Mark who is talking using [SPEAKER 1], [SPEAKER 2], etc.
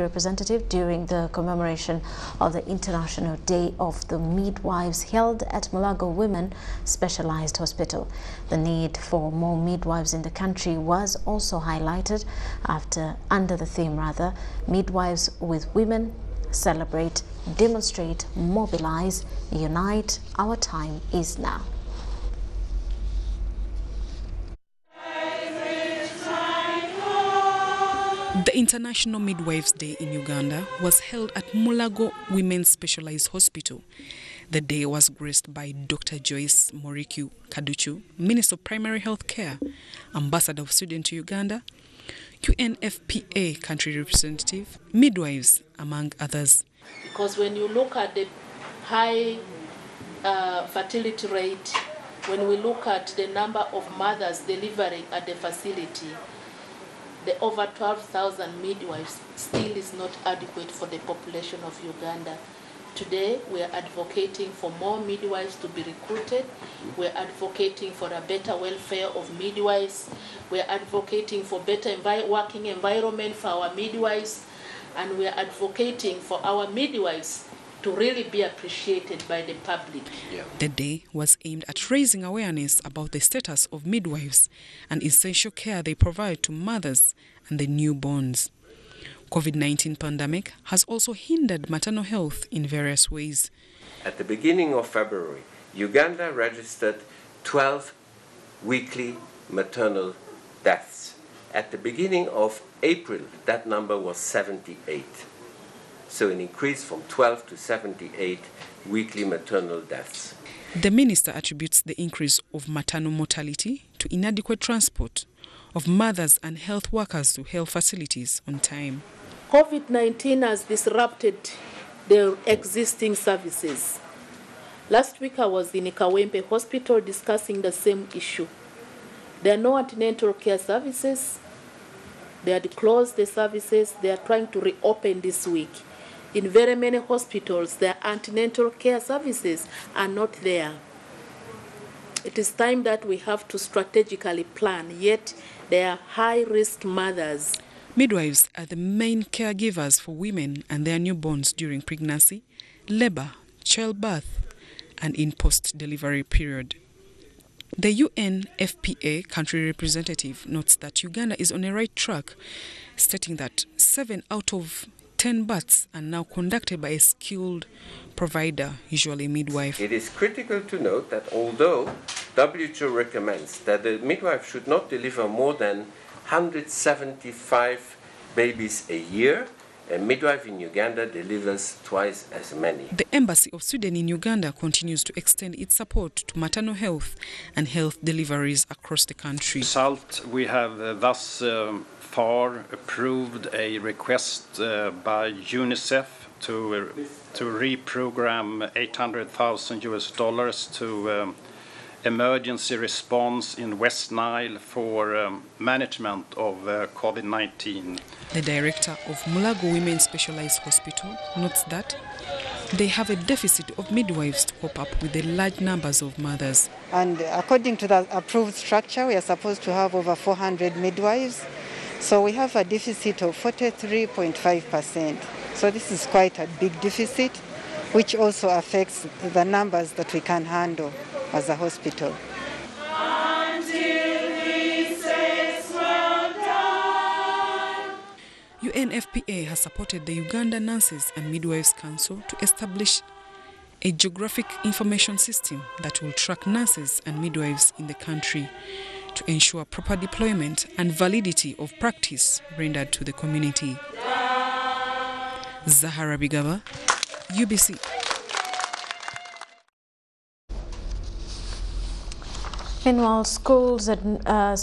[SPEAKER 1] representative during the commemoration of the International Day of the Midwives held at Mulago Women Specialized Hospital. The need for more midwives in the country was also highlighted after under the theme rather midwives with women celebrate demonstrate mobilize unite our time is now
[SPEAKER 2] The International Midwives Day in Uganda was held at Mulago Women's Specialized Hospital. The day was graced by Dr. Joyce Moriku Kaducu, Minister of Primary Health Care, Ambassador of Sweden to Uganda, UNFPA country representative, midwives, among others.
[SPEAKER 3] Because when you look at the high uh, fertility rate, when we look at the number of mothers delivering at the facility, the over 12,000 midwives still is not adequate for the population of Uganda. Today, we are advocating for more midwives to be recruited. We're advocating for a better welfare of midwives. We're advocating for better envi working environment for our midwives. And we're advocating for our midwives to really be appreciated by the public.
[SPEAKER 2] Yeah. The day was aimed at raising awareness about the status of midwives and essential care they provide to mothers and the newborns. COVID-19 pandemic has also hindered maternal health in various ways.
[SPEAKER 4] At the beginning of February, Uganda registered 12 weekly maternal deaths. At the beginning of April, that number was 78 so an increase from 12 to 78 weekly maternal deaths.
[SPEAKER 2] The minister attributes the increase of maternal mortality to inadequate transport of mothers and health workers to health facilities on time.
[SPEAKER 3] COVID 19 has disrupted the existing services. Last week I was in Kawempe Hospital discussing the same issue. There are no antenatal care services. They had closed the services. They are trying to reopen this week. In very many hospitals, their antenatal care services are not there. It is time that we have to strategically plan, yet they are high risk mothers.
[SPEAKER 2] Midwives are the main caregivers for women and their newborns during pregnancy, labor, childbirth, and in post delivery period. The UNFPA country representative notes that Uganda is on a right track, stating that seven out of 10 births are now conducted by a skilled provider, usually midwife.
[SPEAKER 4] It is critical to note that although WHO recommends that the midwife should not deliver more than 175 babies a year, a midwife in Uganda delivers twice as many.
[SPEAKER 2] The Embassy of Sweden in Uganda continues to extend its support to maternal health and health deliveries across the country.
[SPEAKER 5] Result, we have uh, thus um, far approved a request uh, by UNICEF to uh, to reprogram 800,000 US dollars to um, emergency response in West Nile for um, management of uh, COVID-19.
[SPEAKER 2] The director of Mulago Women's Specialized Hospital notes that they have a deficit of midwives to cope up with the large numbers of mothers.
[SPEAKER 6] And according to the approved structure, we are supposed to have over 400 midwives. So we have a deficit of 43.5%. So this is quite a big deficit, which also affects the numbers that we can handle as a hospital.
[SPEAKER 2] UNFPA has supported the Uganda Nurses and Midwives Council to establish a geographic information system that will track nurses and midwives in the country to ensure proper deployment and validity of practice rendered to the community. Zahara Bigaba, UBC.
[SPEAKER 1] Meanwhile, schools and uh,